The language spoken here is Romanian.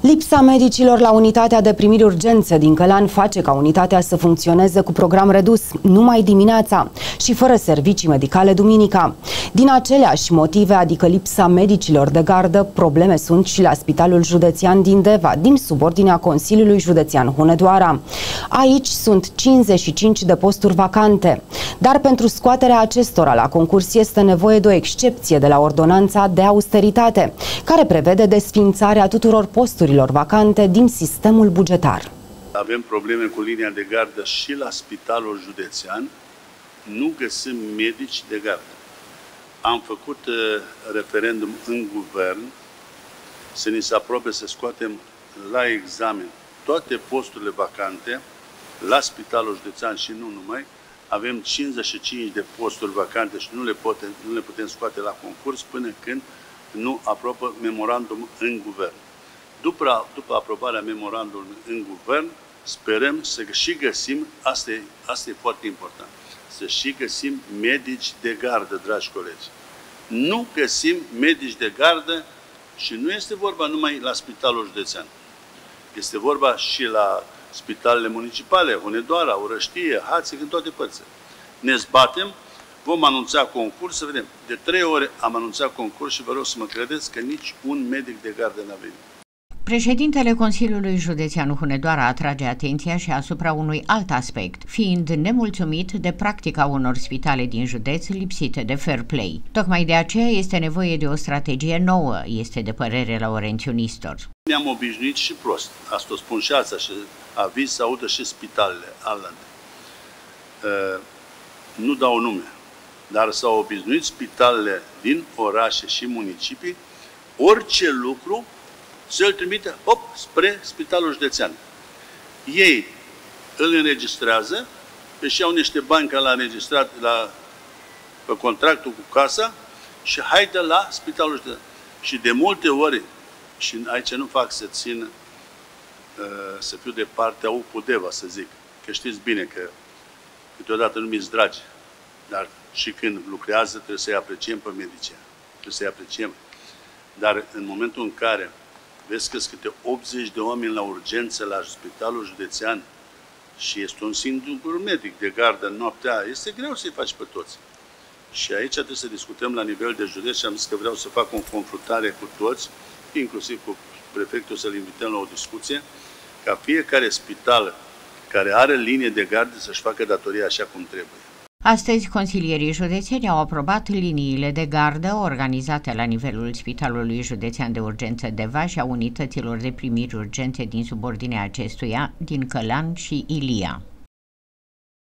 Lipsa medicilor la unitatea de primiri urgențe din Călan face ca unitatea să funcționeze cu program redus, numai dimineața și fără servicii medicale duminica. Din aceleași motive, adică lipsa medicilor de gardă, probleme sunt și la Spitalul Județean din Deva, din subordinea Consiliului Județean Hunedoara. Aici sunt 55 de posturi vacante, dar pentru scoaterea acestora la concurs este nevoie de o excepție de la ordonanța de austeritate, care prevede desfințarea tuturor posturilor locurilor vacante din sistemul bugetar. Avem probleme cu linia de gardă și la spitalul județean. Nu găsim medici de gardă. Am făcut uh, referendum în guvern să ni se aprobe să scoatem la examen toate posturile vacante la spitalul județean și nu numai. Avem 55 de posturi vacante și nu le, putem, nu le putem scoate la concurs până când nu aprobă memorandum în guvern. După, după aprobarea memorandului în guvern, sperăm să și găsim, asta e, asta e foarte important, să și găsim medici de gardă, dragi colegi. Nu găsim medici de gardă și nu este vorba numai la Spitalul Județean. Este vorba și la spitalele municipale, Hunedoara, Urăștie, Hațe, în toate părțile. Ne zbatem, vom anunța concurs, să vedem. De trei ore am anunțat concurs și vă rog să mă credeți că nici un medic de gardă n-a venit. Președintele Consiliului Județean Hunedoara atrage atenția și asupra unui alt aspect, fiind nemulțumit de practica unor spitale din județ lipsite de fair play. Tocmai de aceea este nevoie de o strategie nouă, este de părere laurenționistor. Ne-am obișnuit și prost, asta o spun și asta și aviz să audă și spitalele alante. Uh, nu dau nume, dar s-au obișnuit spitalele din orașe și municipii orice lucru să îl trimite, hop, spre spitalul județean. Ei îl înregistrează, își iau niște bani ca la înregistrat la pe contractul cu casa și haide la spitalul județean. Și de multe ori, și aici nu fac să țin uh, să fiu de partea Upudeva, să zic, că știți bine că câteodată nu mi-s dragi, dar și când lucrează trebuie să-i apreciem pe medici, trebuie să-i apreciem. Dar în momentul în care vezi că sunt câte 80 de oameni la urgență la spitalul județean și este un singur medic de gardă în noaptea, este greu să-i faci pe toți. Și aici trebuie să discutăm la nivel de județ și am zis că vreau să fac o confruntare cu toți, inclusiv cu prefectul să-l invităm la o discuție, ca fiecare spital care are linie de gardă să-și facă datoria așa cum trebuie. Astăzi, consilierii județeni au aprobat liniile de gardă organizate la nivelul Spitalului Județean de Urgență Deva și a unităților de primiri urgente din subordinea acestuia din Călan și Ilia.